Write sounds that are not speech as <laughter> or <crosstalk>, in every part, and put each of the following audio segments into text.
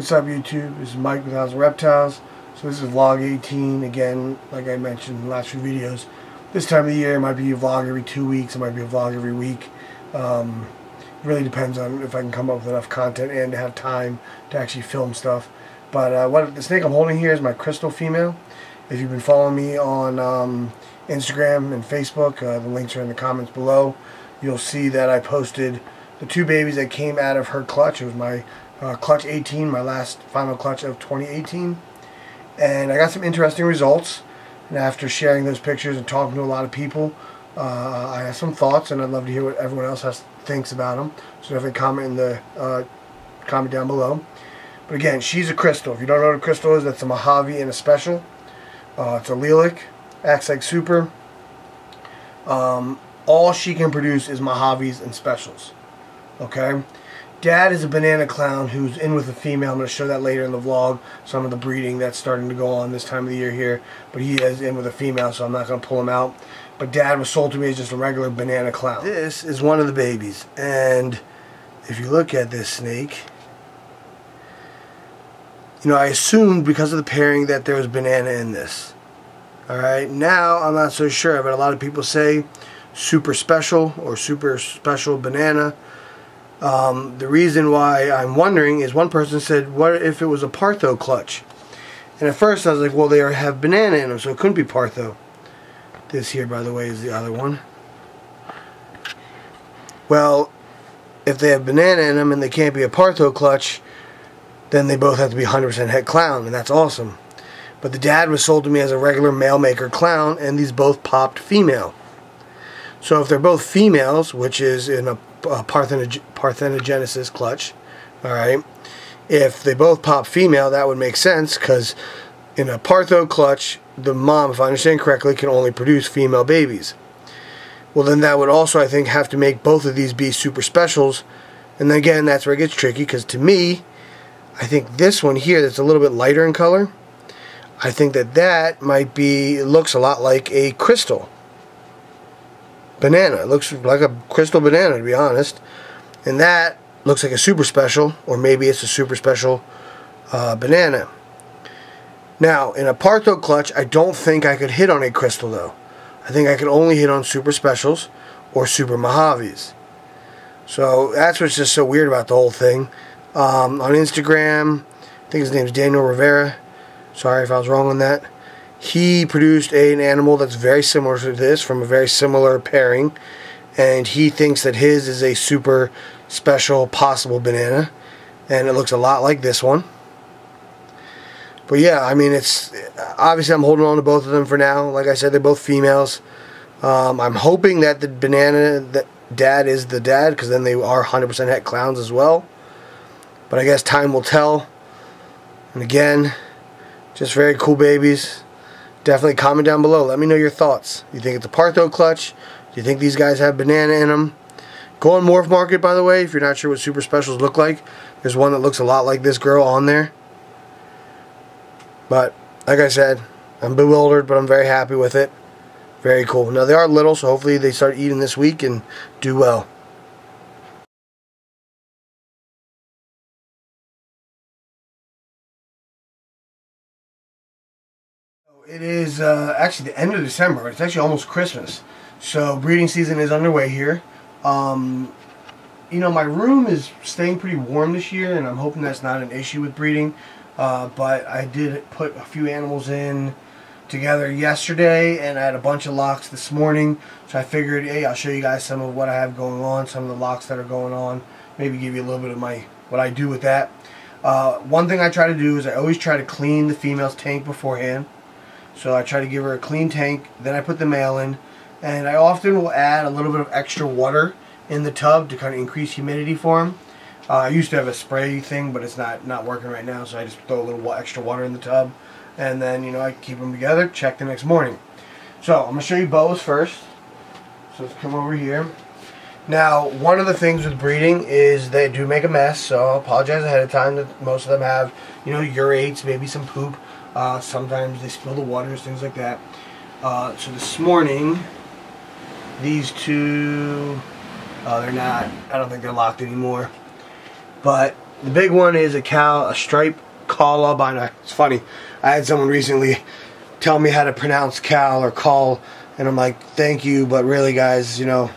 What's up YouTube? This is Mike with Osmun Reptiles. So this is vlog 18. Again, like I mentioned in the last few videos, this time of the year it might be a vlog every two weeks. It might be a vlog every week. Um, it really depends on if I can come up with enough content and have time to actually film stuff. But uh, what the snake I'm holding here is my crystal female. If you've been following me on um, Instagram and Facebook, uh, the links are in the comments below. You'll see that I posted the two babies that came out of her clutch. It was my uh, clutch 18, my last final clutch of 2018. And I got some interesting results. And after sharing those pictures and talking to a lot of people, uh, I have some thoughts, and I'd love to hear what everyone else has thinks about them. So definitely comment in the uh, comment down below. But again, she's a crystal. If you don't know what a crystal is, that's a Mojave and a special. Uh, it's a Lilac, acts like super. Um, all she can produce is Mojaves and specials. Okay? Dad is a banana clown who's in with a female. I'm going to show that later in the vlog. Some of the breeding that's starting to go on this time of the year here. But he is in with a female, so I'm not going to pull him out. But Dad was sold to me as just a regular banana clown. This is one of the babies. And if you look at this snake, you know, I assumed because of the pairing that there was banana in this. Alright, now I'm not so sure, but a lot of people say super special or super special banana. Um, the reason why I'm wondering is one person said, what if it was a Partho clutch? And at first I was like, well, they have banana in them, so it couldn't be Partho. This here, by the way, is the other one. Well, if they have banana in them and they can't be a Partho clutch, then they both have to be 100% het clown, and that's awesome. But the dad was sold to me as a regular male maker clown, and these both popped female. So if they're both females, which is in a, Uh, parthenog parthenogenesis clutch, all right, if they both pop female, that would make sense because in a partho clutch, the mom, if I understand correctly, can only produce female babies. Well, then that would also, I think, have to make both of these be super specials. And then again, that's where it gets tricky because to me, I think this one here that's a little bit lighter in color, I think that that might be, looks a lot like a crystal banana. It looks like a crystal banana, to be honest. And that looks like a super special, or maybe it's a super special uh, banana. Now, in a Partho clutch, I don't think I could hit on a crystal, though. I think I could only hit on super specials or super Mojaves. So that's what's just so weird about the whole thing. Um, on Instagram, I think his name's Daniel Rivera. Sorry if I was wrong on that. He produced a, an animal that's very similar to this from a very similar pairing. And he thinks that his is a super special possible banana. And it looks a lot like this one. But yeah, I mean, it's obviously I'm holding on to both of them for now. Like I said, they're both females. Um, I'm hoping that the banana that dad is the dad because then they are 100% het clowns as well. But I guess time will tell. And again, just very cool babies. Definitely comment down below. Let me know your thoughts. You think it's a Partho clutch? Do you think these guys have banana in them? Go on Morph Market, by the way, if you're not sure what Super Specials look like. There's one that looks a lot like this girl on there. But, like I said, I'm bewildered, but I'm very happy with it. Very cool. Now, they are little, so hopefully they start eating this week and do well. Uh, actually the end of December. It's actually almost Christmas. So breeding season is underway here. Um, you know, my room is staying pretty warm this year, and I'm hoping that's not an issue with breeding. Uh, but I did put a few animals in together yesterday, and I had a bunch of locks this morning. So I figured, hey, I'll show you guys some of what I have going on, some of the locks that are going on. Maybe give you a little bit of my what I do with that. Uh, one thing I try to do is I always try to clean the female's tank beforehand. So I try to give her a clean tank, then I put the male in, and I often will add a little bit of extra water in the tub to kind of increase humidity for them. Uh, I used to have a spray thing, but it's not, not working right now, so I just throw a little extra water in the tub, and then, you know, I keep them together, check the next morning. So, I'm going to show you bows first. So let's come over here. Now, one of the things with breeding is they do make a mess, so I'll apologize ahead of time that most of them have, you know, urates, maybe some poop. Uh, sometimes they spill the waters, things like that. Uh, so this morning, these two, uh, they're not, I don't think they're locked anymore. But the big one is a cow, a stripe Kahl albino. It's funny. I had someone recently tell me how to pronounce cal or call, and I'm like, thank you, but really, guys, you know,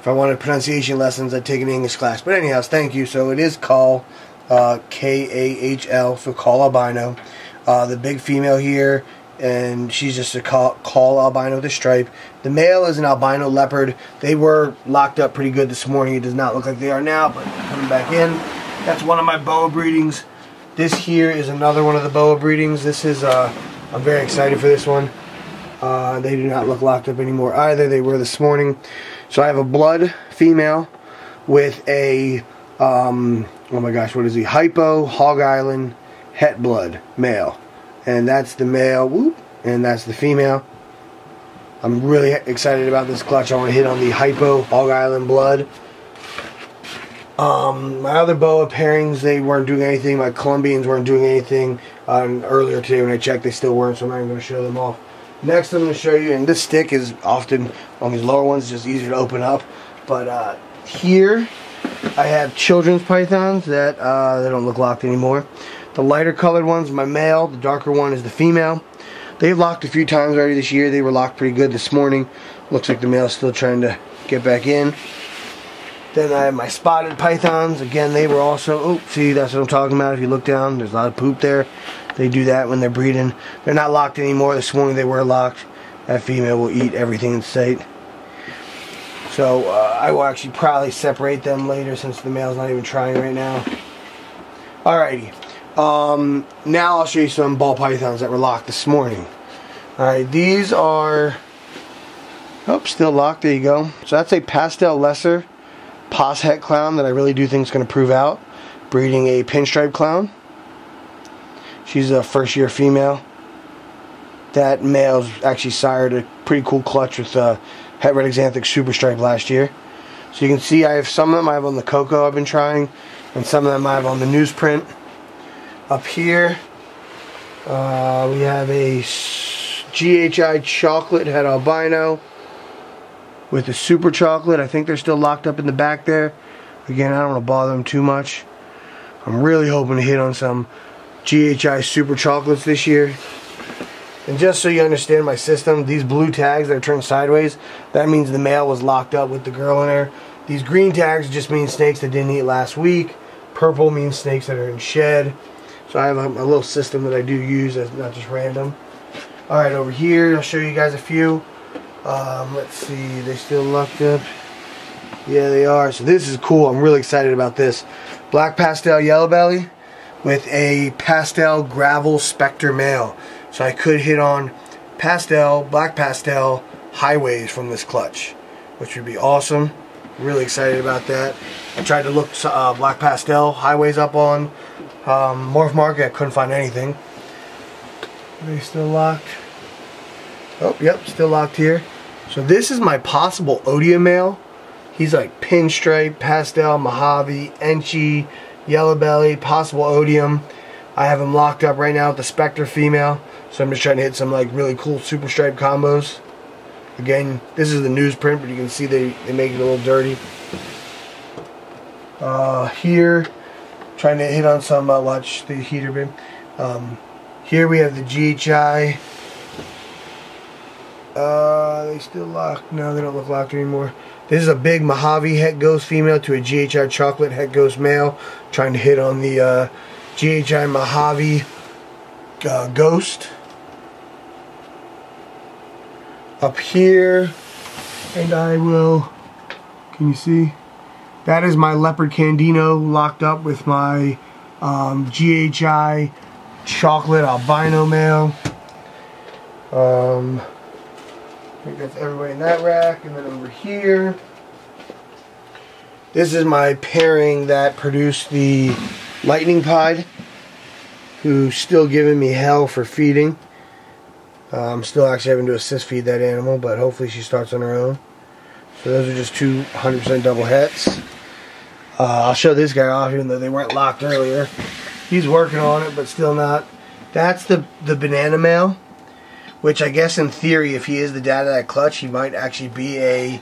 if I wanted pronunciation lessons, I'd take an English class. But anyhow, thank you. So it is call, uh, K A H L, so Kahl albino. Uh, the big female here, and she's just a call, Kahl albino with a stripe. The male is an albino leopard. They were locked up pretty good this morning. It does not look like they are now, but coming back in. That's one of my boa breedings. This here is another one of the boa breedings. This is, uh, I'm very excited for this one. Uh, they do not look locked up anymore either. They were this morning. So I have a blood female with a, um, oh my gosh, what is he? Hypo Hog Island Het Blood male. And that's the male, whoop, and that's the female. I'm really excited about this clutch. I want to hit on the Hypo Hog Island Blood. Um, my other boa pairings, they weren't doing anything. My Colombians weren't doing anything. Um, earlier today when I checked, they still weren't, so I'm not even going to show them off. Next, I'm going to show you, and this stick is often on these lower ones, just easier to open up. But uh, here, I have children's pythons that uh, they don't look locked anymore. The lighter colored one's my male. The darker one is the female. They've locked a few times already this year. They were locked pretty good this morning. Looks like the male's still trying to get back in. Then I have my spotted pythons. Again, they were also, oh, see, that's what I'm talking about. If you look down, there's a lot of poop there. They do that when they're breeding. They're not locked anymore. This morning they were locked. That female will eat everything in sight. So uh, I will actually probably separate them later since the male's not even trying right now. Alrighty. Um, now I'll show you some ball pythons that were locked this morning. Alright, these are... Oh, still locked. There you go. So that's a pastel lesser Pos Het clown that I really do think is going to prove out. Breeding a pinstripe clown. She's a first year female. That male's actually sired a pretty cool clutch with a Het Red Axanthic Super Stripe last year. So you can see I have some of them I have on the Coco I've been trying, and some of them I have on the newsprint. Up here, uh, we have a GHI chocolate het albino with the super chocolate. I think they're still locked up in the back there. Again, I don't want to bother them too much. I'm really hoping to hit on some GHI super chocolates this year. And just so you understand my system, these blue tags that are turned sideways, that means the male was locked up with the girl in there. These green tags just mean snakes that didn't eat last week. Purple means snakes that are in shed. So I have a, a little system that I do use that's not just random. Alright, over here, I'll show you guys a few. Um, let's see, they still locked up? Yeah, they are. So this is cool. I'm really excited about this. Black pastel yellow belly with a pastel gravel specter male. So I could hit on pastel, black pastel highways from this clutch, which would be awesome. Really excited about that. I tried to look uh, black pastel highways up on um, Morph Market. I couldn't find anything. Are they still locked? Oh, yep, still locked here. So this is my possible Odium male. He's like pinstripe, pastel, Mojave, Enchi, yellow belly, possible Odium. I have him locked up right now with the Spectre female. So I'm just trying to hit some like really cool super stripe combos. Again, this is the newsprint, but you can see they, they make it a little dirty. Uh, here, trying to hit on some, uh, watch the heater bin. Um, here we have the GHI uh, they still locked. No, they don't look locked anymore. This is a big Mojave Het Ghost female to a GHI Chocolate Het Ghost male. Trying to hit on the uh, GHI Mojave uh, Ghost. Up here, and I will, can you see? That is my Leopard Candino locked up with my um, GHI Chocolate Albino male. Um, I think that's everybody in that rack. And then over here, this is my pairing that produced the Lightning Pied, who's still giving me hell for feeding. Uh, I'm still actually having to assist feed that animal, but hopefully she starts on her own. So those are just two 100% double hets. Uh, I'll show this guy off, even though they weren't locked earlier. He's working on it, but still not. That's the, the banana male. Which I guess in theory, if he is the dad of that clutch, he might actually be a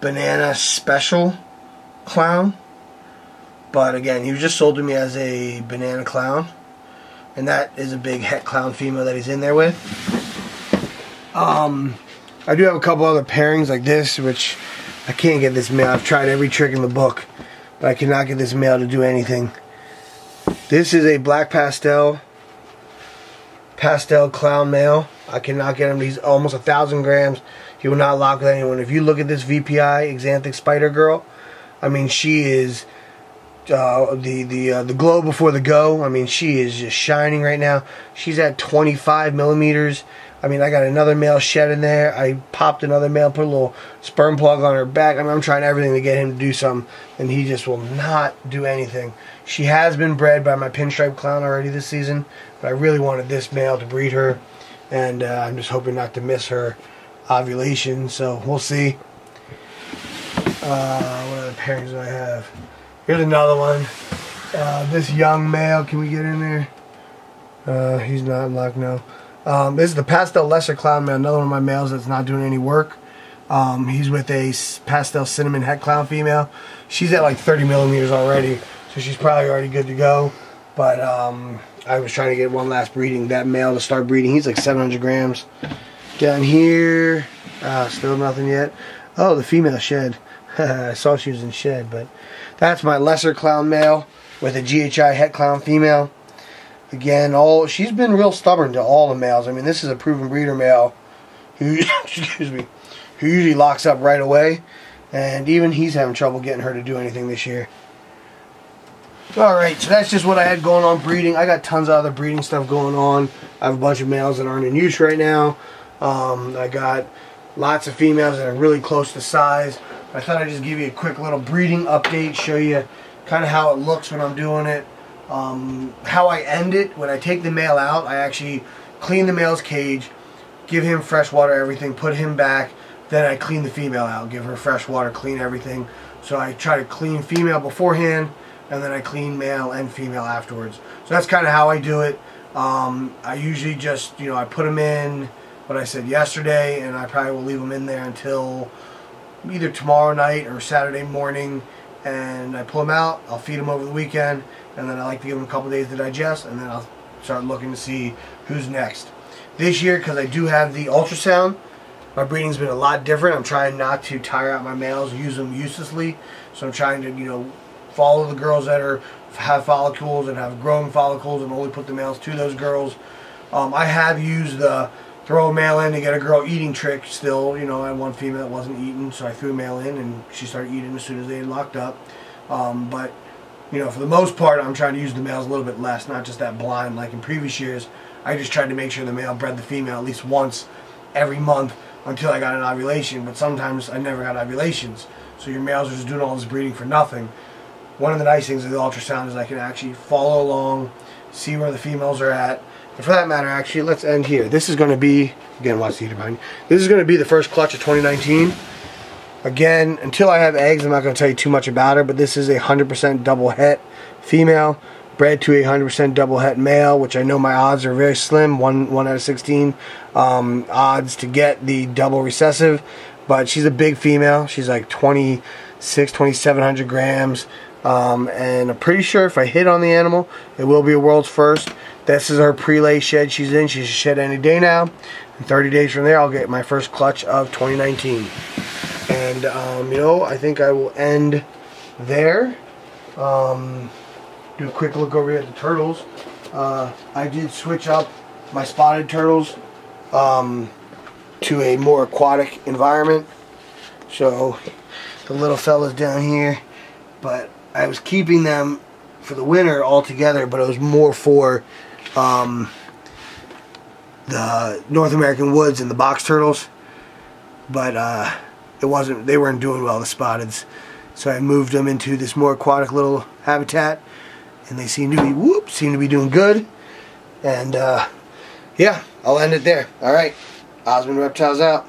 banana special clown. But again, he was just sold to me as a banana clown. And that is a big het clown female that he's in there with. Um, I do have a couple other pairings like this, which I can't get this male. I've tried every trick in the book, but I cannot get this male to do anything. This is a black pastel, pastel clown male. I cannot get him. He's almost a thousand grams. He will not lock with anyone. If you look at this VPI Axanthic Spider Girl, I mean, she is uh, the the uh, the glow before the go. I mean, she is just shining right now. She's at 25 millimeters. I mean, I got another male shed in there. I popped another male, put a little sperm plug on her back. I mean, I'm trying everything to get him to do something, and he just will not do anything. She has been bred by my pinstripe clown already this season, but I really wanted this male to breed her, and uh, I'm just hoping not to miss her ovulation. So we'll see. Uh, what other pairings do I have? Here's another one. Uh, this young male, can we get in there? Uh, he's not locked now. Um, this is the Pastel Lesser Clown male, another one of my males that's not doing any work. Um, he's with a Pastel Cinnamon Het Clown female. She's at like 30 millimeters already, so she's probably already good to go. But um, I was trying to get one last breeding, that male to start breeding. He's like 700 grams. Down here, uh, still nothing yet. Oh, the female shed. <laughs> I saw she was in shed, but that's my lesser clown male with a GHI het clown female. Again, all she's been real stubborn to all the males. I mean, this is a proven breeder male who <laughs> excuse me, who usually locks up right away, and even he's having trouble getting her to do anything this year. All right, so that's just what I had going on breeding. I got tons of other breeding stuff going on. I have a bunch of males that aren't in use right now. Um, I got lots of females that are really close to size. I thought I'd just give you a quick little breeding update, show you kind of how it looks when I'm doing it. Um, how I end it, when I take the male out, I actually clean the male's cage, give him fresh water, everything, put him back, then I clean the female out, give her fresh water, clean everything. So I try to clean female beforehand, and then I clean male and female afterwards. So that's kind of how I do it. Um, I usually just, you know, I put them in what I said yesterday, and I probably will leave them in there until either tomorrow night or Saturday morning and I pull them out. I'll feed them over the weekend, and then I like to give them a couple days to digest, and then I'll start looking to see who's next. This year, because I do have the ultrasound, my breeding's been a lot different. I'm trying not to tire out my males, use them uselessly. So I'm trying to, you know, follow the girls that are have follicles and have grown follicles, and only put the males to those girls. Um, I have used the throw a male in to get a girl eating trick still. You know, I had one female that wasn't eating, so I threw a male in and she started eating as soon as they locked up. Um, but, you know, for the most part, I'm trying to use the males a little bit less, not just that blind like in previous years. I just tried to make sure the male bred the female at least once every month until I got an ovulation, but sometimes I never got ovulations. So your males are just doing all this breeding for nothing. One of the nice things of the ultrasound is I can actually follow along, see where the females are at, and for that matter, actually, let's end here. This is going to be, again, watch the heater behind This is going to be the first clutch of 2019. Again, until I have eggs, I'm not going to tell you too much about her, but this is a 100% double het female, bred to a 100% double het male, which I know my odds are very slim, 1, one out of 16 um, odds to get the double recessive. But she's a big female. She's like 26, 2700 grams. Um, and I'm pretty sure if I hit on the animal, it will be a world's first. This is her prelay shed she's in. She's a shed any day now. In 30 days from there, I'll get my first clutch of 2019. And, um, you know, I think I will end there. Um, do a quick look over here at the turtles. Uh, I did switch up my spotted turtles um, to a more aquatic environment. So the little fellas down here, but I was keeping them for the winter altogether, but it was more for um, the North American woods and the box turtles, but uh, it wasn't. They weren't doing well, the spotteds. So I moved them into this more aquatic little habitat, and they seem to be whoop seem to be doing good. And uh, yeah, I'll end it there. All right, Osmun Reptiles out.